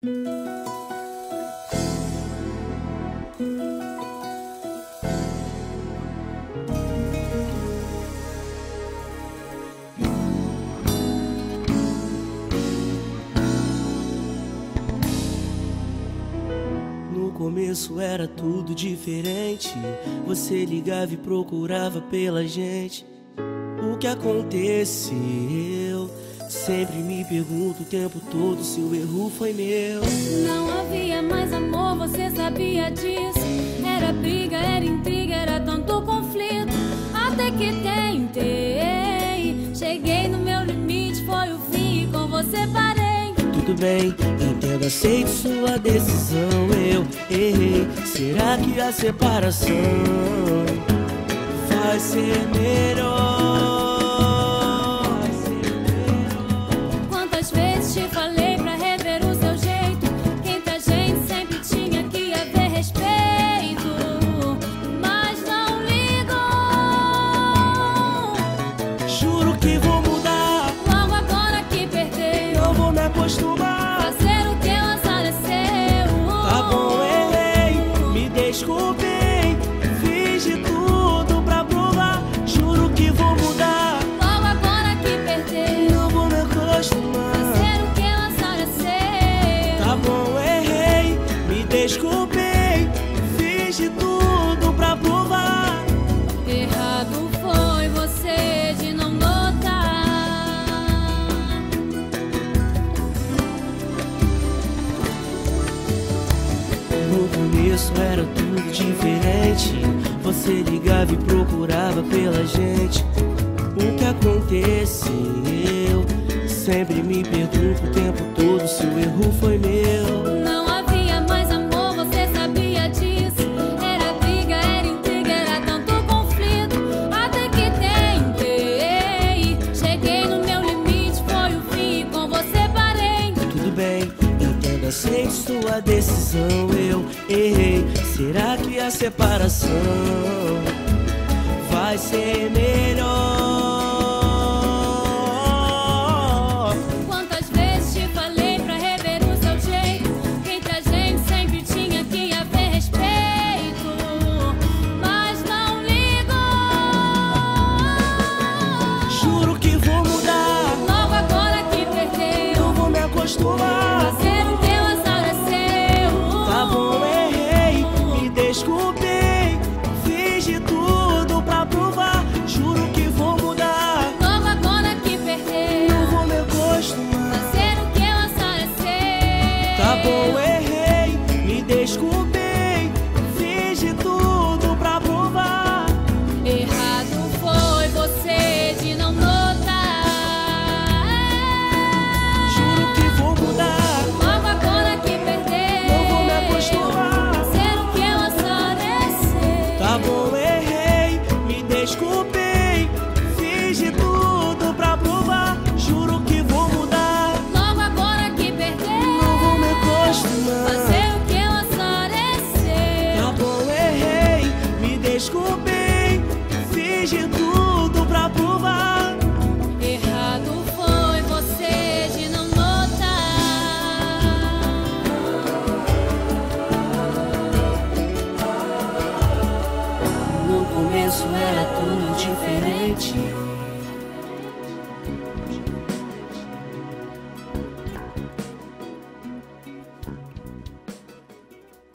No começo era tudo diferente. Você ligava e procurava pela gente. O que aconteceu? Sempre me pergunto o tempo todo se o erro foi meu. Não havia mais amor, você sabia disso. Era briga, era intriga, era tanto conflito. Até que tentei. Cheguei no meu limite, foi o fim e com você parei. Tudo bem, entendo, aceito sua decisão. Eu errei. Será que a separação vai ser melhor? Me desculpei. Fiz de tudo pra provar. Juro que vou mudar, Logo agora que perdeu. não vou me acostumar. Fazer o que o azar é seu. Tá bom, errei, me desculpei. No começo era tudo diferente. Você ligava e procurava pela gente. O que aconteceu? Sempre me pergunto o tempo todo se o erro foi meu. Decisão. Eu errei. Será que a separação vai ser melhor? Quantas vezes te falei pra rever o seu jeito? Que entre a gente sempre tinha que haver respeito. Mas não ligou. Juro que vou mudar, Logo agora que perdeu. não vou me acostumar. Me começo era tudo diferente.